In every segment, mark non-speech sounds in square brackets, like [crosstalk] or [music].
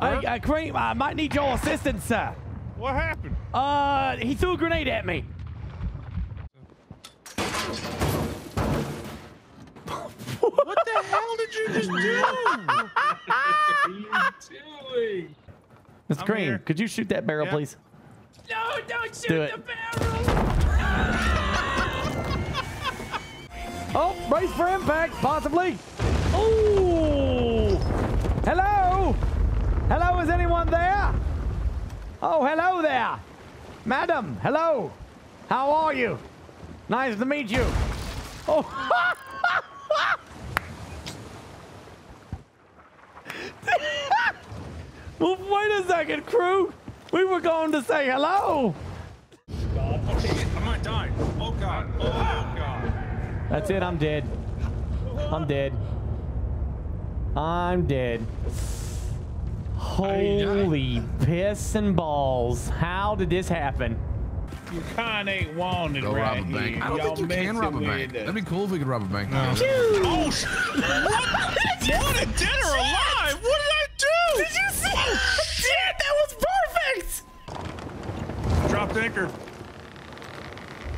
Hey, uh, Cream, I might need your assistance, sir. What happened? Uh, he threw a grenade at me. What the hell did you just do? [laughs] What are you doing? Mr. I'm Cream, here. could you shoot that barrel, Yeah. please? No, don't shoot Do it. the barrel. [laughs] Oh, brace for impact, possibly. Ooh. Hello? Hello, is anyone there? Oh, hello there. Madam, hello. How are you? Nice to meet you. Oh. [laughs] well, wait a second, crew. We were going to say hello. I might die. Oh god. Oh god. That's it. I'm dead. I'm dead. I'm dead. Holy piss and balls. How did this happen? You kind of ain't wanted Go right rob a bank. here. I don't Y'all think you can messing rob a bank. That'd be cool if we could rob a bank. Oh, sh- what? Wanted dead or alive? What did I do? Did you see? Oh, shit, that was perfect. Dropped anchor.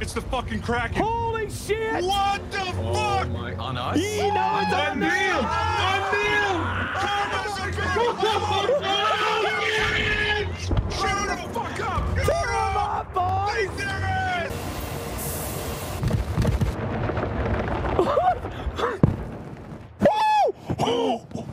It's the fucking Kraken. Holy shit. What the Oh fuck? my, on us? You know it's on Unreal! Unreal! Shoot the fuck up! Tear 'em up, their ass! [laughs]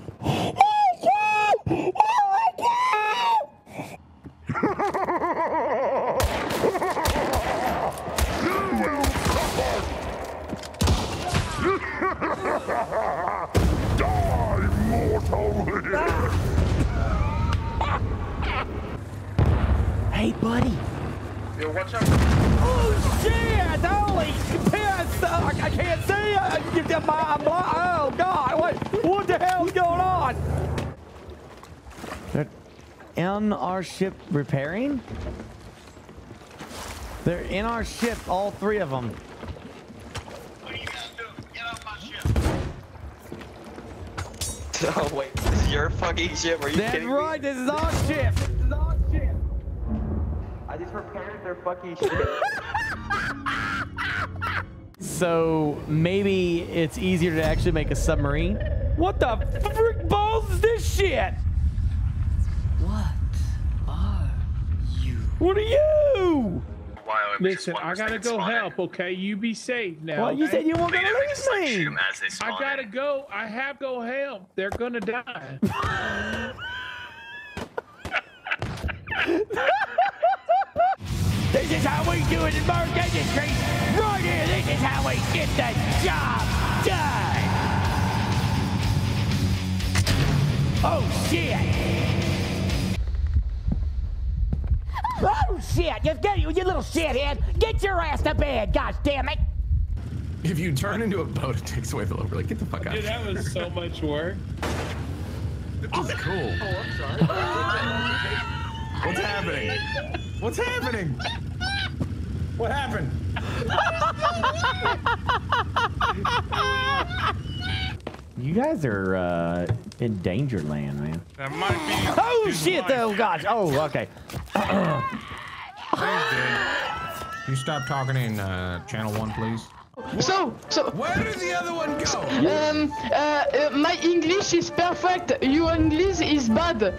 Hey, buddy. Yo, watch out. Oh, shit. Holy piss. Uh, I, I can't see. You- you- my- I'm blo- oh, God. What, what the hell's going on? They're in our ship repairing? They're in our ship, all three of them. What are you guys doing? Get off my ship. [laughs] Oh wait, this is your fucking ship? Are you That's kidding right. This is our ship. This is our ship. Me? Just repaired their fucking ship. So maybe it's easier to actually make a submarine. What the frick balls is this shit? What are you? What are you? Why, we just Listen, I gotta go spotted. help, okay? You be safe now. Well, you okay? said you weren't gonna we leave just like shoot me. 'em as they spawn I gotta in. go. I have to go help. They're gonna die. [laughs] [laughs] This is how we do it in Merc Industries. Right here, this is how we get the job done. Oh, shit. Oh, shit. Just get you, you little shithead. Get your ass to bed, gosh damn it. If you turn into a boat, it takes away the lower. Like, get the fuck out. Dude, that was so much work. This is cool. Oh, I'm sorry. What's happening? What's happening? What happened? You guys are uh, in danger land, man. That might be. Oh, shit. wife. Oh, gosh. Oh, okay. Can you stop talking in uh, channel one, please? So, so, Where did the other one go? um, uh, uh, my English is perfect. Your English is bad.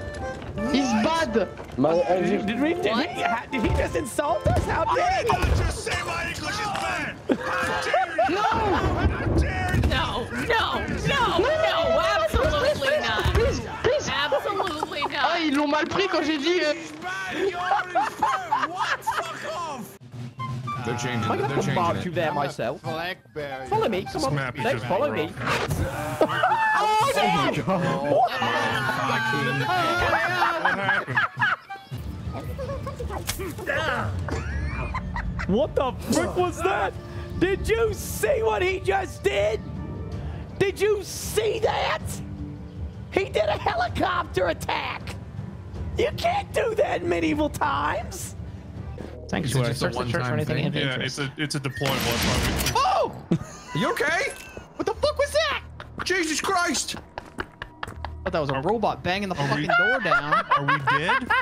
Is bad. Did, did we, did, ha- did he just insult us? How I dare did he? not just say my English is bad! How dare you! No! How dare you! No, no, no, no, absolutely not. Please, please. Absolutely Ah, not. ils l'ont mal pris quand j'ai dit. euh, He's! What? Fuck off! They're changing I'm gonna put you there myself. Follow me, come on. You Let's just follow broke. Oh, What? What the frick was that? Did you see what he just did? Did you see that? He did a helicopter attack. You can't do that in medieval times. Sanctuary. just a Search the church for anything thing? Yeah, interest. it's a it's a deployable. That's why Oh! [laughs] You okay? What the fuck was that? Jesus Christ! Thought that was a robot banging the fucking door down. [laughs] Are we dead? [laughs]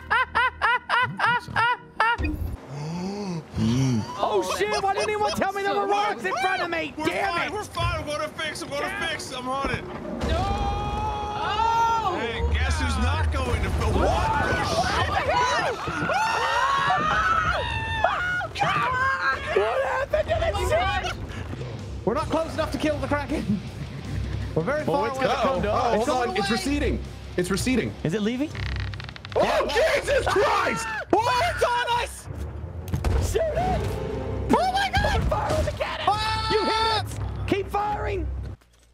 [gasps] Oh shit! Why didn't anyone tell me there were rocks in front of me? We're Damn fine. it! We're fine. I'm gonna fix. I'm gonna fix. I'm on it. Oh! Hey, guess who's not going to? What? [laughs] What happened to the ship? We're not close enough to kill the Kraken. We're very Oh, far it's away. go- oh, oh, hold on. It's receding. It's receding. Is it leaving? Oh, Jesus Christ! Oh, it's on us! Shoot it! Oh my God! Fire with the cannon! Ah! You hit it! Keep firing!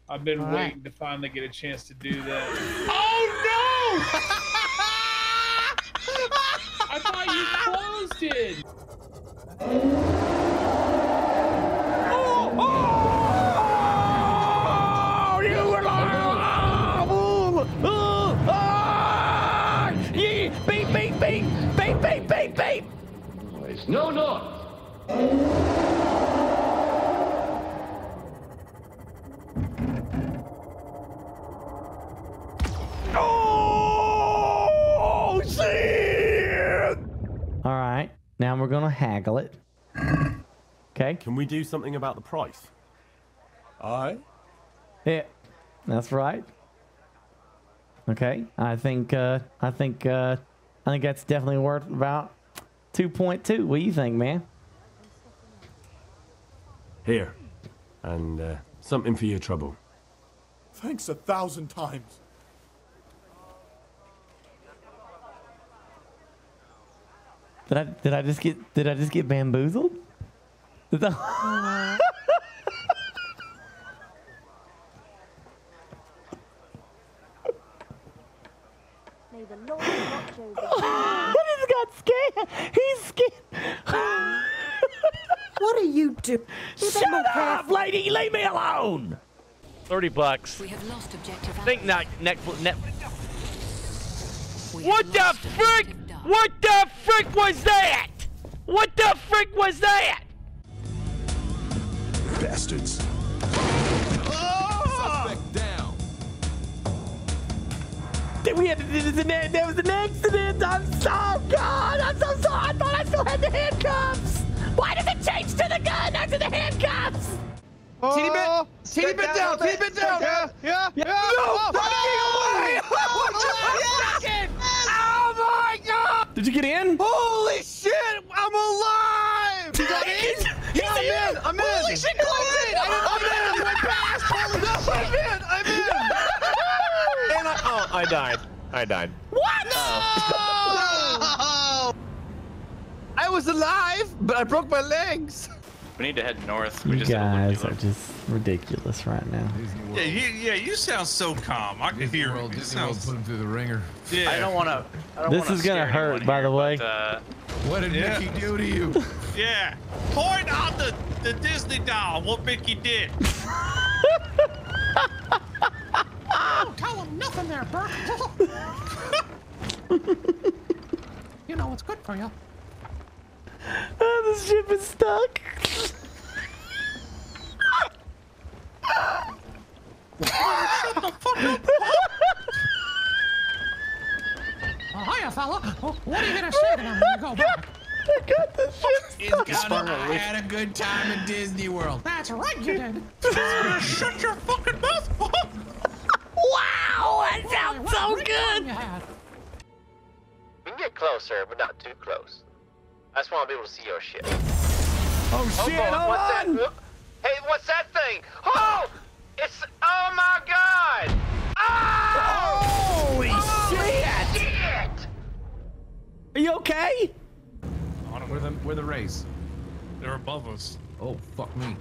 I've been All waiting right. to finally get a chance to do that. Oh no! [laughs] I thought you closed it. [laughs] No, no. Oh, shit! All right, now we're gonna haggle it. Okay. Can we do something about the price? Aye. Yeah, that's right. Okay, I think uh, I think uh, I think that's definitely worth about two point two. What do you think, man? Here. And uh, something for your trouble. Thanks a thousand times. Did I did I just get did I just get bamboozled? [laughs] Did that- May the Lord watch over I just got scared. He's scared. [laughs] What are you doing? Shut up, lady. Leave me alone. 30 bucks. We have lost objective. Think not next net. We What the frick? objective What the frick was that? What the frick was that? Bastards. That we had to do this, and there there was an accident. I'm so God. I'm so sorry. I thought I still had the handcuffs. Why does it change to the gun after the handcuffs? Teeny bit, teeny bit down, teeny bit down. Yeah, yeah, yeah. No fucking way! Oh my God! Did you get in? Holy shit! I'm alive! You got in? Yeah, I'm in. I'm in. Holy shit! I'm in. I'm in. My bass. Holy no, I'm in. I'm in. And I, I died. I died. What? No! [laughs] I was alive, but I broke my legs. We need to head north. We You just guys are just ridiculous right now. Yeah, you, yeah, you sound so calm. I can hear it. It sounds. Put him through the ringer. Yeah. I don't want to. This is gonna hurt, by the way. But, uh, What did Yeah. Mickey do to you? [laughs] Yeah. Point out the, the Disney doll. What Mickey did. [laughs] Tell him nothing there, Bert. [laughs] you know what's good for you. Ah, oh, the ship is stuck. Shut the fuck up! oh, hiya, fella. Oh, what are you gonna say to them when you go back? I got the ship It's gonna, I had a good time at Disney World. That's right, you did. [laughs] Shut your fucking mouth. Wow, [laughs] that sounds so What a great time good. We can get closer, but not too close. I just want to be able to see your ship. Oh shit, hold what's on. that? Hey, what's that thing? Oh! It's. Oh my god! Oh! Holy shit! Shit! Are you okay? We're the, we're the race. They're above us. Oh, fuck me.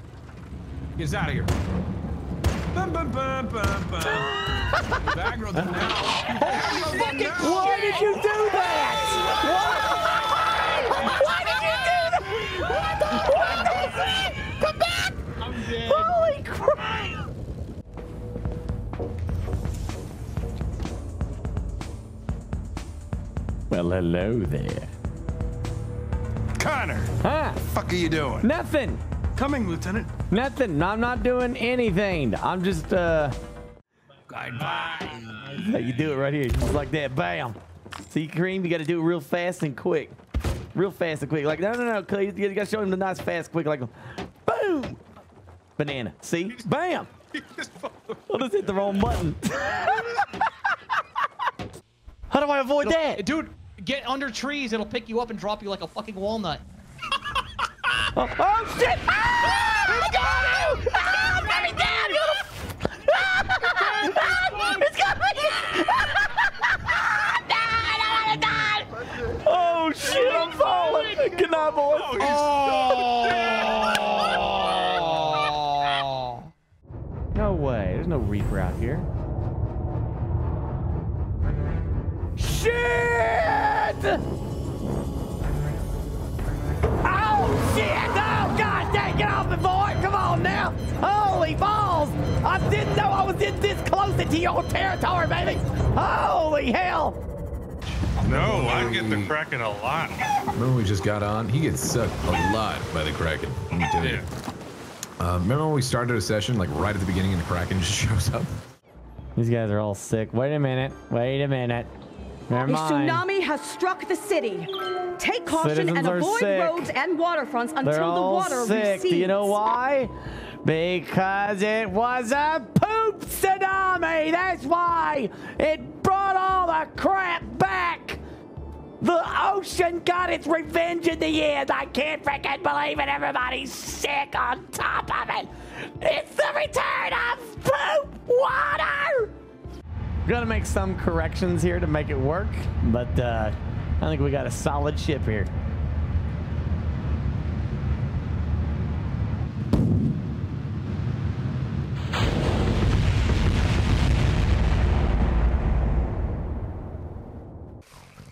Get us out of here. Bum, bum, bum, bum, bum. We've aggroed them. Why did you do that? Why? Why did you do that? What the, what the frick? Come back! I'm dead. Holy crap! Well, hello there. Connor, Huh? What the fuck are you doing? Nothing. Coming, Lieutenant. Nothing. I'm not doing anything. I'm just, uh, How you do it right here, just like that. Bam. See, Kareem, you got to do it real fast and quick. Real fast and quick. Like, no, no, no. You got to show him the nice, fast, quick. Like, boom. Banana. See? Bam. [laughs] I just hit the wrong button. [laughs] How do I avoid It'll- that? Dude, get under trees. It'll pick you up and drop you like a fucking walnut. [laughs] Oh, oh shit! Ah! It's got! Ah, me down! You little- Ah! It's got me! Die! I wanna die! Oh shit! I'm falling! Good night, boys. Oh! No way! There's no Reaper out here. Get off me, boy! Come on now! Holy balls! I didn't know I was in this close into your territory, baby! Holy hell! No, I get the Kraken a lot. Remember when we just got on? He gets sucked a lot by the Kraken. Let me tell you. Uh, remember when we started a session, like right at the beginning, and the Kraken [laughs] just shows up? These guys are all sick. Wait a minute. Wait a minute. Never A mind. tsunami has struck the city. Take caution Citizens and avoid sick. roads and waterfronts until They're the water sick. recedes. Do you know why? Because it was a poop tsunami. That's why. It brought all the crap back. The ocean got its revenge in the end. I can't freaking believe it. Everybody's sick on top of it. It's the return of poop water. Gonna make some corrections here to make it work, but uh, I think we got a solid ship here.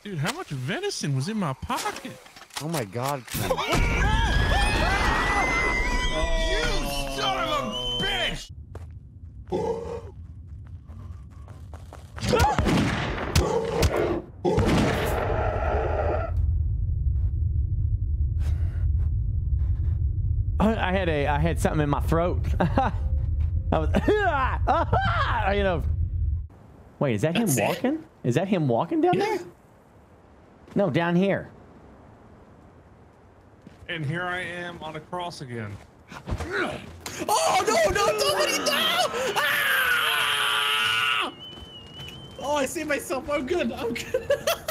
Dude, how much venison was in my pocket? Oh my god. [laughs] You son of a bitch! I I had a I had something in my throat. [laughs] I was [laughs] you know. Wait, is that him That's it? walking? Is that him walking down there? No, down here. And here I am on a cross again. Oh no, no, somebody no! Ah! Oh, I see myself. I'm good. I'm good. [laughs]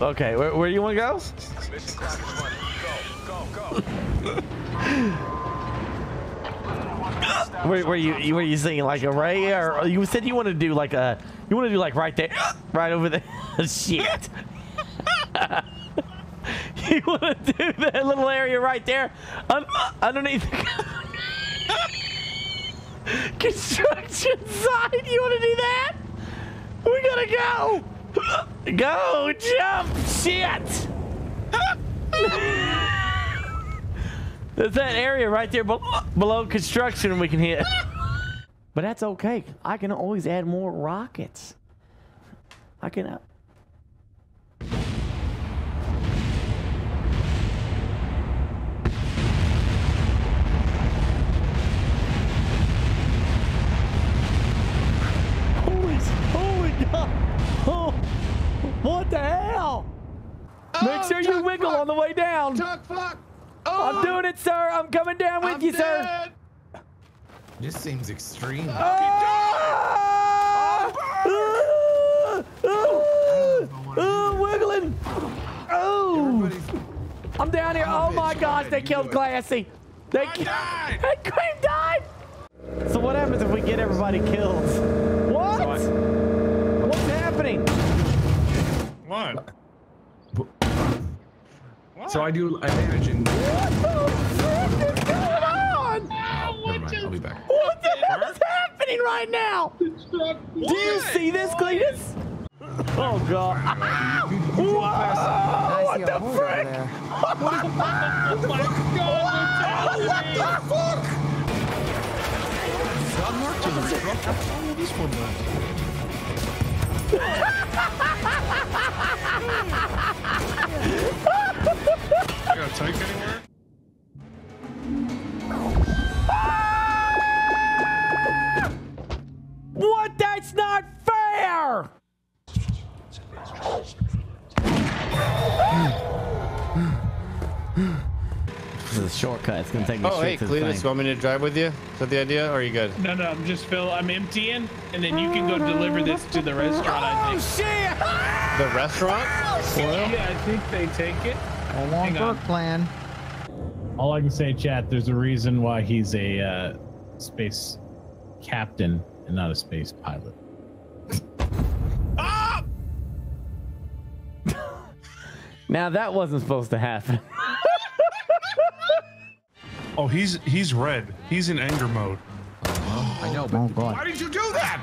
Okay, where, where do you want to go? [laughs] Where, where you you- were you singing like a Ray or oh, you said you want to do like a you want to do like right there [gasps] right over there. [laughs] Shit. [laughs] You want to do that little area right there un- underneath the construction site? You want to do that? We gotta go go jump shit There's that area right there below, below construction we can hit. But that's okay. I can always add more rockets. I can. Uh, Make sure you wiggle on the way down. Tuck, fuck. I'm doing it, sir. I'm coming down with I'm you, sir. This seems extreme. Ah! Ah! Ah! Wiggling. Oh, I'm down here. Oh my gosh, they killed Classy. They ki- And Cream died. So what happens if we get everybody killed? What? What's happening? What? So I do. I manage in. What the frick is going on? Never mind. I'll be back. What the hell is happening right now? Do you see this, Cletus? Oh god. Ah! [laughs] Whoa! What the frick? Oh my god, What the fuck? unmarked to the restaurant. Oh, this one then. [laughs] [laughs] I got a tank anywhere? What? That's not fair! This is a shortcut. It's gonna take me Oh, hey, straight to the Cletus, thing. you want me to drive with you? Is that the idea, or are you good? No, no, I'm just Phil. I'm emptying, and then you can go deliver this to the restaurant. I think. Oh, shit! The restaurant? Yeah, I think they take it. Along Hang on. Burke plan. All I can say, chat, there's a reason why he's a uh, space captain and not a space pilot. [laughs] ah! [laughs] Now that wasn't supposed to happen. [laughs] Oh, he's he's red. He's in anger mode. [gasps] I know, but Oh god. Why did you do that?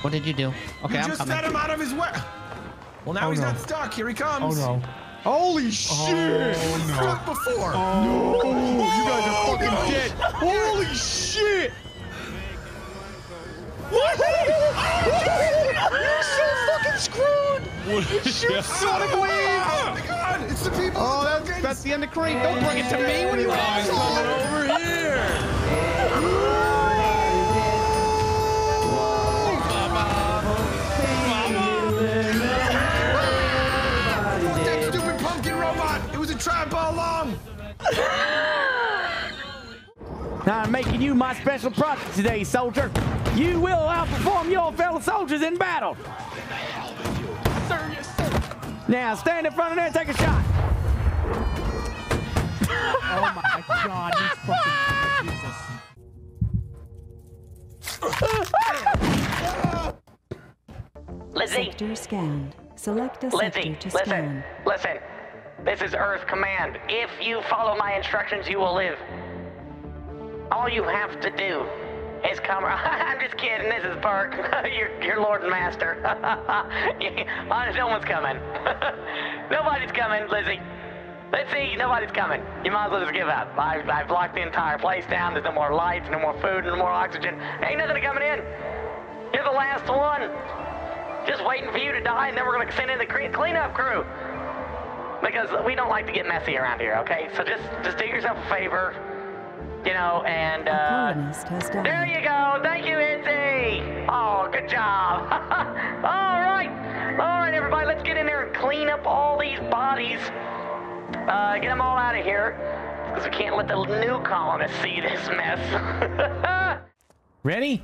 What did you do? Okay, you I'm just coming. set him out of his way. Well, now Oh, he's no. not stuck. Here he comes. Oh no. Holy shit! Was no. stuck before. Oh, no! You guys are oh, fucking dead! Holy shit! What? You're so fucking screwed! You shoot Sonic Wave! Oh my god! It's the people. Oh, that's, that's the end of Creed. Don't bring it to me. What are you coming Now I'm making you my special project today, soldier. You will outperform your fellow soldiers in battle. Now stand in front of there and take a shot. Oh my god, he's fucking Jesus. Lizzie, Sector scanned. Select a Lizzie, sector to listen, scan. listen. This is Earth Command. If you follow my instructions, you will live. All you have to do is come. [laughs] I'm just kidding. This is Burke, your, your Lord and Master. [laughs] Honest, no one's coming. [laughs] Nobody's coming, Lizzie. Let's see, nobody's coming. You might as well just give up. I've, I've locked the entire place down. There's no more lights, no more food, no more oxygen. Ain't nothing coming in. You're the last one. Just waiting for you to die, and then we're gonna send in the cleanup crew. Because we don't like to get messy around here, okay? So just just do yourself a favor, you know, and A uh, colonist there you go. Thank you, Itzy. Oh, good job. [laughs] all right, all right, everybody, let's get in there and clean up all these bodies. Uh, get them all out of here, because we can't let the new colonists see this mess. [laughs] Ready?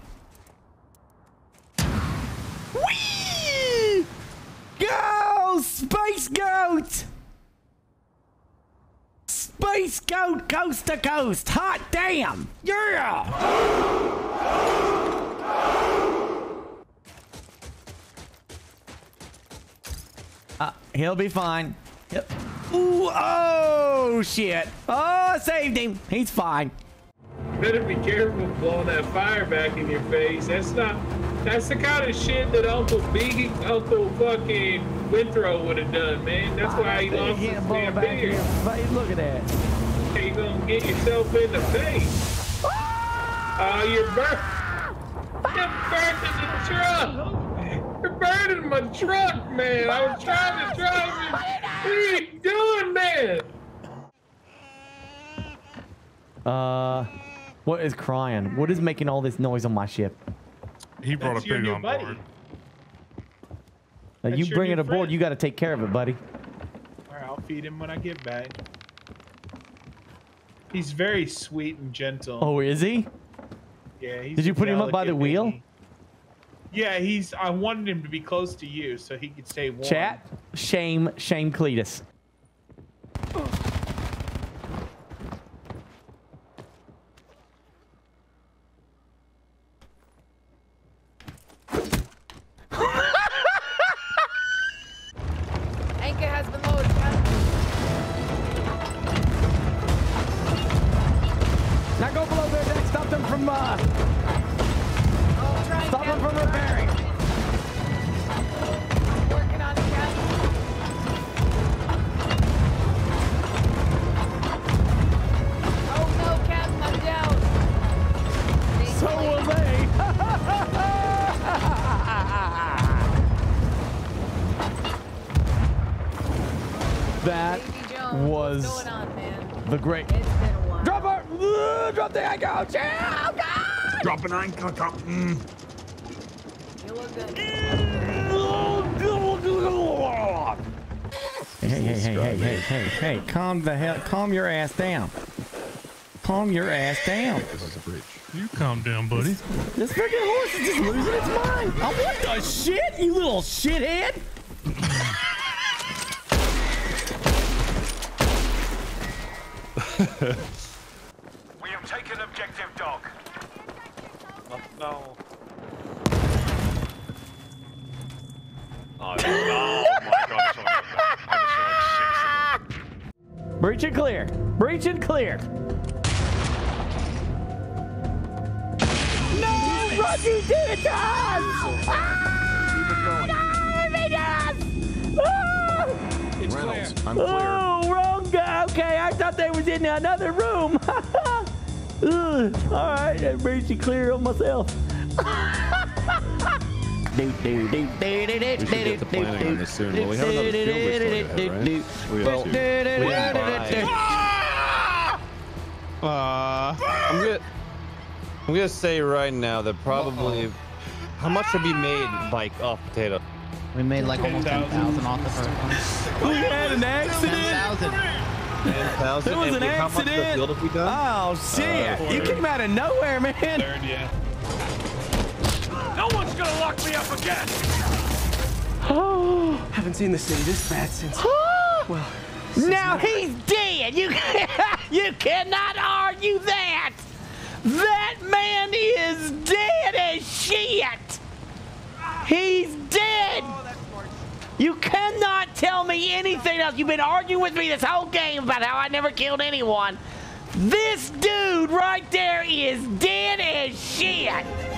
Whee! Go, Space Goat! Space Goat coast to coast. Hot damn! Yeah! Uh, he'll be fine. Yep. Ooh, oh, shit. Oh, saved him. He's fine. Better be careful blowing that fire back in your face. That's not. That's the kind of shit that Uncle Big, Uncle fucking Withrow would have done, man. That's why he lost his damn beard. Look at that. Hey, you gonna get yourself in the face. Oh, you're burnt. You're burnt in the truck. You're burning my truck, man. I was trying to drive it. What are you doing, man? Uh, what is crying? What is making all this noise on my ship? He brought That's a pig on buddy. board. Now, That's you bring it aboard, friend. you got to take care of it, buddy. All right, I'll feed him when I get back. He's very sweet and gentle. Oh, is he? Yeah. He's Did you put him up by the wheel? baby. Yeah, he's. I wanted him to be close to you so he could stay warm. Chat, shame, shame Cletus. God! Drop anchor. Hey, hey, hey, hey, hey, hey, hey, hey, calm the hell, calm your ass down. Calm your ass down. You calm down, buddy. This freaking horse is just losing its mind. Oh, what the shit, you little shithead? [laughs] We have taken objective dog. No. Oh, oh my god, Breach and clear. Breach and clear. No, Roger did it to us! Ah, no, he did us! Ah! Reynolds, I'm clear. Oh, wrong guy. Okay, I thought they was in another room. [laughs] Ugh. All right, I breached and clear on myself. [laughs] We should get to planning on this soon. Well, we have another field week for you, right? We have two. Uh, I'm gonna, I'm gonna say right now that probably, how much have you made like off potato? We made like almost 10,000 off the first one. We had an accident. 10,000. Ten thousand. There was an How much of the accident. field have we done? Oh shit! you came out of nowhere, man. Third, yeah. No one's gonna lock me up again! Oh. [gasps] Haven't seen the city this bad since. [gasps] well, Now he's dead. You [laughs] you cannot argue that. That man is dead as shit. He's dead. Oh, you cannot tell me anything else. You've been arguing with me this whole game about how I never killed anyone. This dude right there is dead as shit.